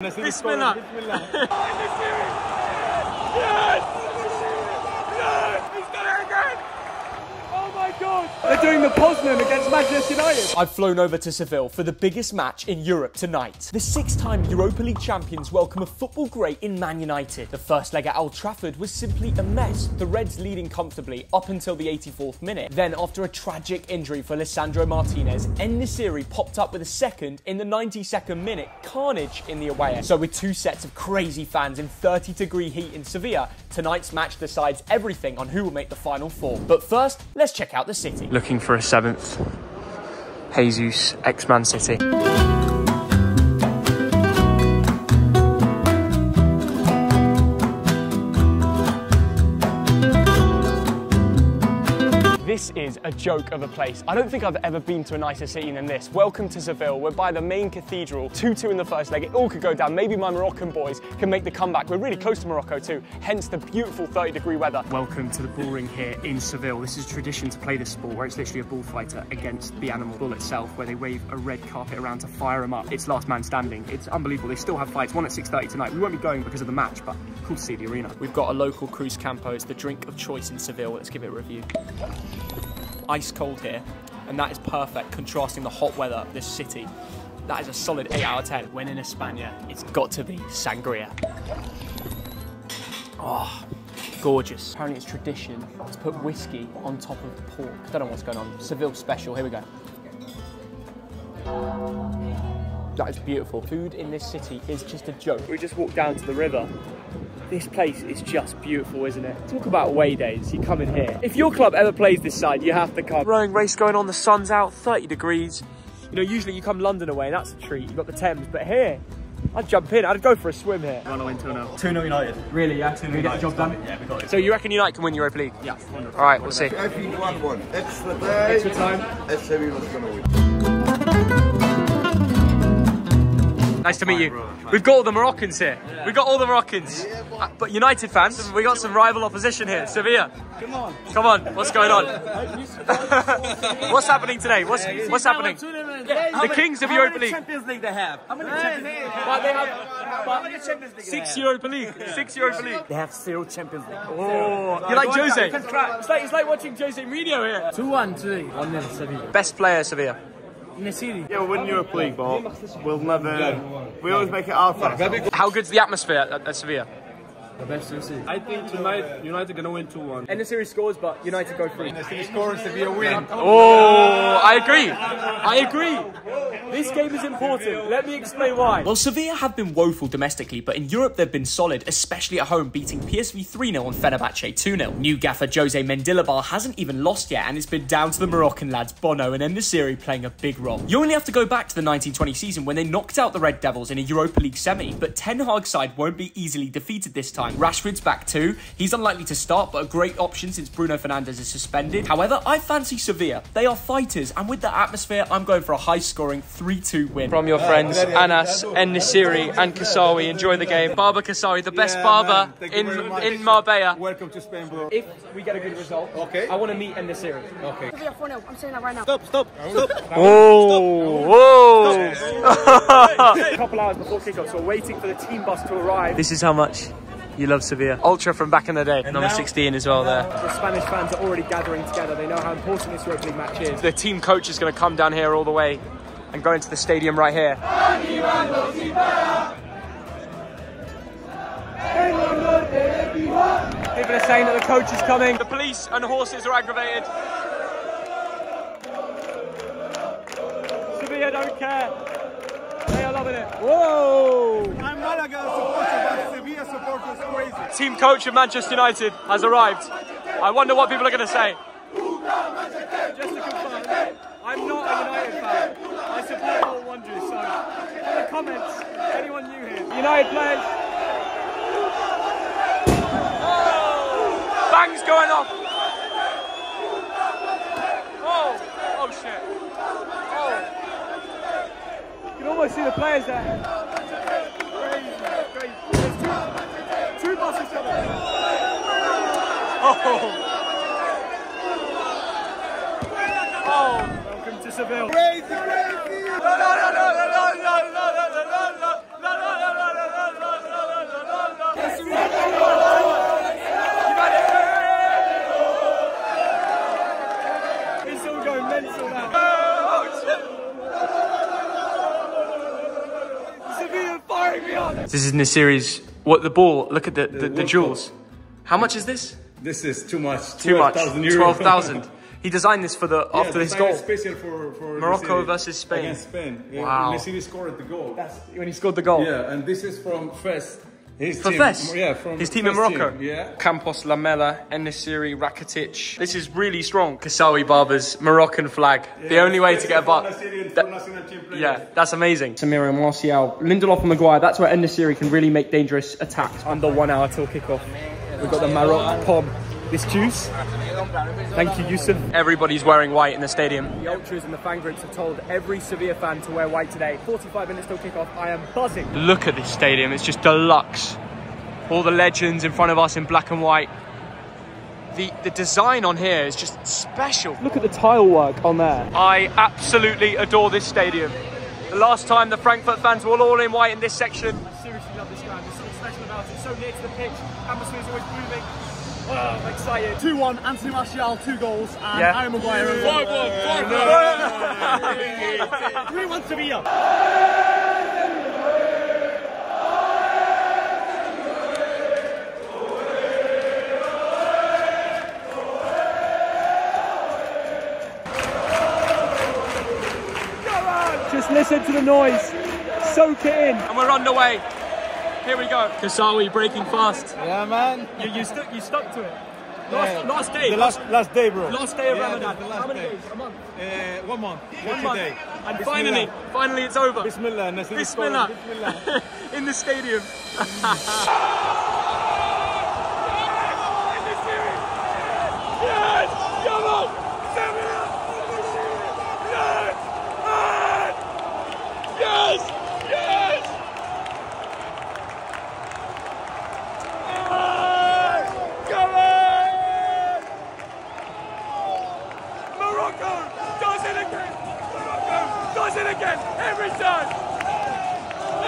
Bismillah. Bismillah. yes! They're doing the Poznan against Manchester United. I've flown over to Seville for the biggest match in Europe tonight. The six-time Europa League champions welcome a football great in Man United. The first leg at Old Trafford was simply a mess, the Reds leading comfortably up until the 84th minute. Then, after a tragic injury for Lisandro Martinez, En-Nesyri popped up with a second in the 92nd minute. Carnage in the away. So with two sets of crazy fans in 30 degree heat in Sevilla, tonight's match decides everything on who will make the final four. But first, let's check out the city. Looking for a seventh. Jesus, ex-Man City. This is a joke of a place. I don't think I've ever been to a nicer city than this. Welcome to Seville. We're by the main cathedral. 2-2 in the first leg. It all could go down. Maybe my Moroccan boys can make the comeback. We're really close to Morocco too, hence the beautiful 30 degree weather. Welcome to the bull ring here in Seville. This is tradition to play this sport where it's literally a bullfighter against the animal bull itself, where they wave a red carpet around to fire them up. It's last man standing. It's unbelievable. They still have fights. One at 6.30 tonight. We won't be going because of the match, but cool to see the arena. We've got a local Cruz Campo. It's the drink of choice in Seville. Let's give it a review. Ice cold here, and that is perfect, contrasting the hot weather of this city. That is a solid 8 out of 10. When in España, it's got to be sangria. Oh, gorgeous. Apparently it's tradition to put whiskey on top of pork. I don't know what's going on. Seville special, here we go. That is beautiful. Food in this city is just a joke. We just walked down to the river. This place is just beautiful, isn't it? Talk about away days. You come in here. If your club ever plays this side, you have to come. Rowing race going on, the sun's out, 30 degrees. You know, usually you come London away, and that's a treat. You've got the Thames, but here, I'd jump in. I'd go for a swim here. 1 win 2 0. 2 0 United. Really, yeah? 2 We get the job done. Yeah, we got it. So you reckon United can win Europa League? Yeah, All right, we'll see. I think 1 1. Extra time. Extra time. And Sevilla's gonna win. Nice to meet you. We've got all the Moroccans here. We've got all the Moroccans. Uh, but United fans, we got some rival opposition here. Sevilla. Come on. Come on. What's going on? what's happening today? What's what's happening? The Kings of Europa League. Champions League they have? How many Champions League? But they have six Europa League. Six Europa League. They have zero Champions League. Oh, you like Jose? You can try. It's like it's like watching Jose Mourinho here. 2 1 today. 1 0 Sevilla. Best player, Sevilla. Nesyri. Yeah, we'll win Europe League, but we'll never. We always make it hard for ourselves. How good's the atmosphere at, at Sevilla? The best to see. I think tonight United gonna win 2-1. And En-Nesyri scores, but United go through. scores to be a win. Oh, I agree. I agree. This game is important. Let me explain why. Well, Sevilla have been woeful domestically, but in Europe they've been solid, especially at home, beating PSV 3-0 and Fenerbahce 2-0. New gaffer Jose Mendilibar hasn't even lost yet, and it's been down to the Moroccan lads Bono and En-Nesyri playing a big role. You only have to go back to the 1920 season when they knocked out the Red Devils in a Europa League semi, but Ten Hag's side won't be easily defeated this time. Rashford's back too. He's unlikely to start, but a great option since Bruno Fernandes is suspended. However, I fancy Sevilla. They are fighters, and with the atmosphere, I'm going for a high-scoring 3-2 win. From your friends Anas, En-Nesyri, and Kasawi, enjoy the game. Barber Kasawi, the best barber in in Marbella. Welcome to Spain, bro. If we get a good result, Okay. I want to meet En-Nesyri. Okay. Sevilla 4 0. I'm saying that right now. Stop, stop, stop. Oh, whoa! a couple hours before kickoff, so we're waiting for the team bus to arrive. This is how much you love Sevilla. Ultra from back in the day. Number 16 as well there. The Spanish fans are already gathering together. They know how important this Europa League match is. The team coach is going to come down here all the way and go into the stadium right here. People are saying that the coach is coming. The police and horses are aggravated. Sevilla don't care. They are loving it. Whoa! I'm Malaga supporter, but Sevilla supporters crazy. Team coach of Manchester United has arrived. I wonder what people are going to say. Just to confirm, I'm not a United fan. I support all Wanderers, so in the comments, anyone new here. United players. Oh! Bangs going off. Oh! Oh shit. Oh! You can almost see the players there. Two buses coming. Oh. Oh. Welcome to Seville. Crazy, crazy. No, no, no, no, no, no, no, no, This is in the series what the ball? Look at the the, the jewels. How much is this? This is too much. Too much. 12,000 euro. Twelve thousand. He designed this for the after his goal. Special for, for Morocco Nesyri versus Spain. Against Spain. Yeah, Wow. Nesyri scored the goal. when he scored the goal. Yeah, and this is from Fes. His For team. Fes? Yeah, from his team in Morocco. team, Yeah. Campos, Lamela, En-Nesyri, Rakitic. This is really strong. Kasawi Barbers, Moroccan flag. the only way to get a Full bar. That- full national team players. Yeah, that's amazing. Samira and Martial, Lindelof and Maguire. That's where En-Nesyri can really make dangerous attacks. Under one hour till kickoff. We've got the Maroc pub. This juice. Thank you, Yusuf. Everybody's wearing white in the stadium. The ultras and the fan groups have told every Sevilla fan to wear white today. 45 minutes till kickoff. I am buzzing. Look at this stadium, it's just deluxe. All the legends in front of us in black and white. The, the design on here is just special. Look at the tile work on there. I absolutely adore this stadium. The last time the Frankfurt fans were all in white in this section. I seriously love this ground. There's something special about it. So near to the pitch. Atmosphere is always booming. I'm excited. 2-1, Anthony Martial, two goals, and Yeah. Aaron Maguire. 3-1 Sevilla. Just listen to the noise. Soak it in. And we're underway. Here we go. Kasawi breaking fast. Yeah, man. You, you, stuck, you stuck to it. Last, Yeah. last day. The last, last day, bro. last day of Yeah, Ramadan. the last How many day. days? A month. Uh, one month. One month. Today. And Bismillah. Finally, finally it's over. Bismillah. Nesyri Bismillah. Bismillah. in the stadium. Morocco does it again. Morocco does it again. Every time.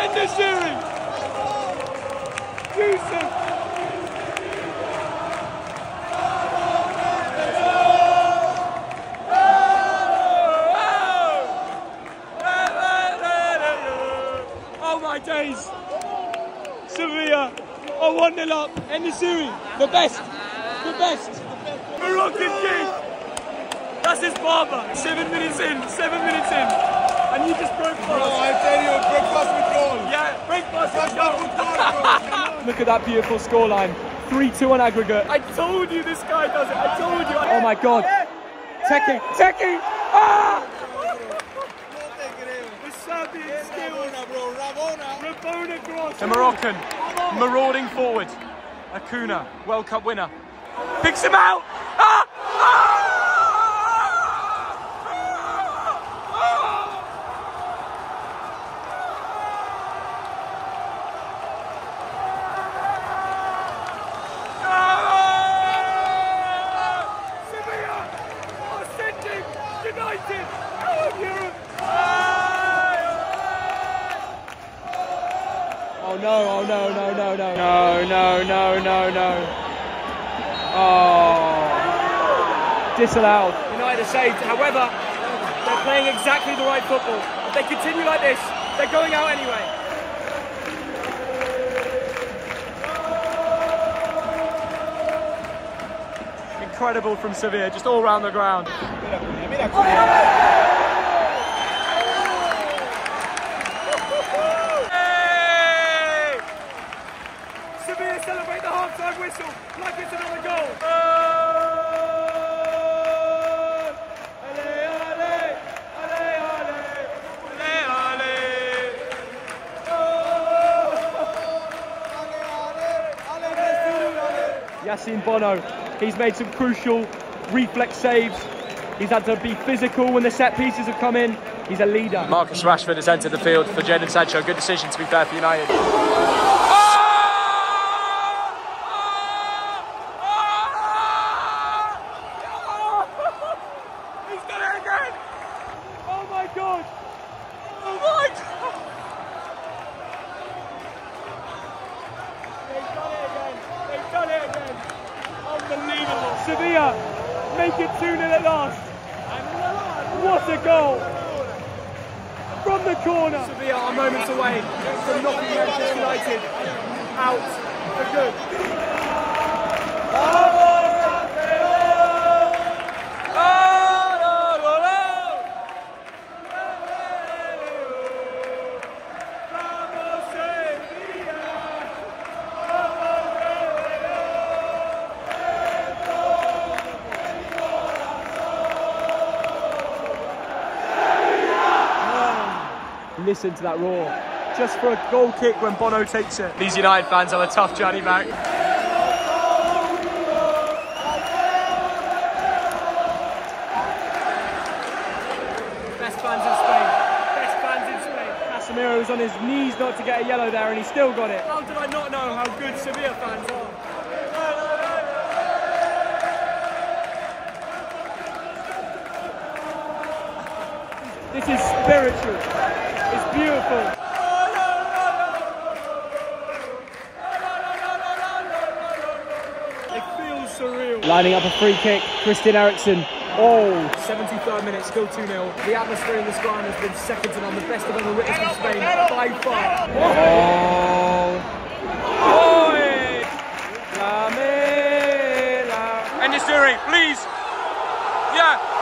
In the series. Yusuf. Oh my days! Sevilla are 1 0 up. En-Nesyri, the best, the best. Moroccan king. That's his barber. Seven minutes in, seven minutes in. And you just broke Bro, past. I tell you, breakfast with goal. Yeah, break past. let's with go. goal. Look at that beautiful scoreline. 3-2 on aggregate. I told you this guy does it. I told you. Oh my god. Teki, Teki! Ah! The Moroccan, marauding forward. Acuña, World Cup winner. Picks him out. Ah! Sending United out of Europe. Oh no, oh no, no, no, no. No, no, no, no, no. Oh. Disallowed. United are saved. However, they're playing exactly the right football. If they continue like this, they're going out anyway. Incredible from Sevilla, just all round the ground. Hey! Sevilla celebrate the half-time whistle like it's another goal. Yassine Bono, he's made some crucial reflex saves. He's had to be physical when the set pieces have come in. He's a leader. Marcus Rashford has entered the field for Jadon Sancho. Good decision to be fair for United. He's done it again. Oh my god. Oh my God. They've done it again. They've done it again. Unbelievable. Sevilla make it 2 0 at last. What a goal. From the corner. Sevilla are moments away from knocking Manchester United out for good. Oh! Listen to that roar. Just for a goal kick when Bono takes it. These United fans have a tough journey back. Best fans in Spain. Best fans in Spain. Casemiro was on his knees not to get a yellow there and he still got it. How did I not know how good Sevilla fans are? This is spiritual. It's beautiful. It feels surreal. Lining up a free kick, Christian Eriksen. Oh, 73rd minute, still 2 0. The atmosphere in this ground has been second to none. The best I've ever witnessed in Spain by far. Oh. Oi! Lamela. En-Nesyri, please. Yeah.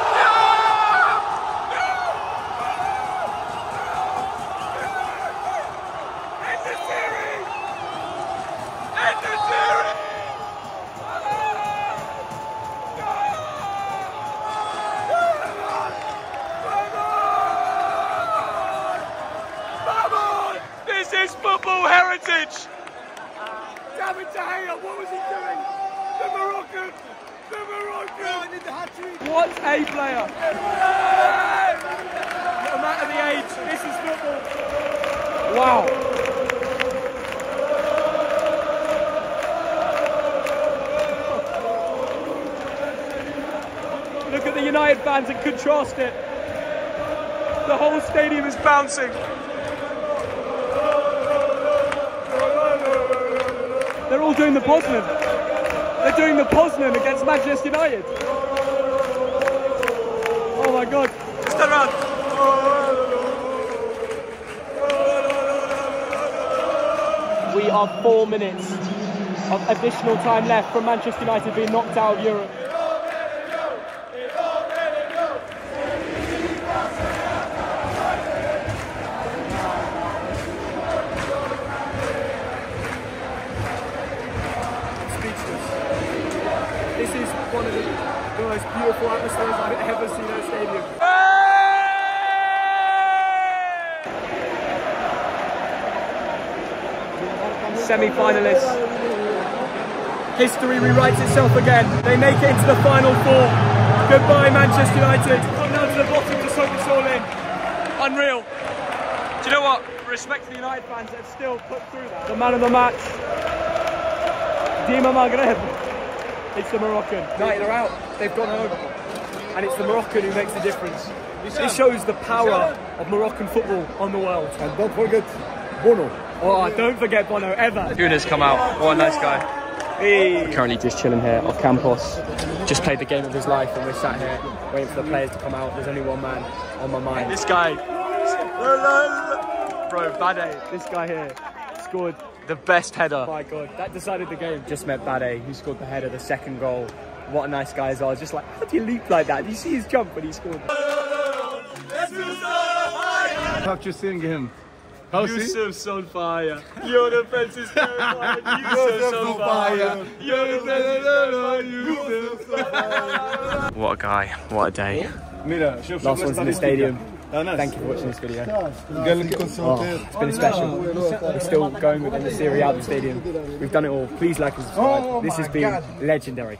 Football heritage. David De Gea, what was he doing? The Moroccan, the Moroccan. What a player! No matter the age, this is football. Wow. Look at the United fans and contrast it. The whole stadium is bouncing. They're all doing the Poznan. They're doing the Poznan against Manchester United. Oh my god. Around. We are four minutes of additional time left from Manchester United being knocked out of Europe. Most beautiful atmospheres I've ever seen at a stadium. Semi-finalists. History rewrites itself again. They make it into the final four. Goodbye, Manchester United. Come down to the bottom to soak this all in. Unreal. Do you know what? Respect to the United fans that have still put through that. The man of the match, Dima Maghreb. It's the Moroccan. United are out. They've gone home. And it's the Moroccan who makes the difference. This shows the power of Moroccan football on the world. And don't forget Bono. Oh, don't forget Bono ever. Guna's come out. What a nice guy. We're currently just chilling here off campus. Just played the game of his life and we're sat here waiting for the players to come out. There's only one man on my mind. This guy. Bro, Bade. This guy here scored. The best header. My God, that decided the game. Just met Bade, who scored the header, the second goal what a nice guy as well. Just like, how do you leap like that? Do you see his jump when he scored? Have you seen him? How Yusuf's on fire. Your defense is terrifying. Yusuf's on fire. Your defense is terrifying. Yusuf's on fire. What a guy. What a day. Mira. Last one's in the stadium. Thank you for watching this video. Oh, it's been special. We're still going within the Serie A stadium. We've done it all. Please like and subscribe. This has been legendary.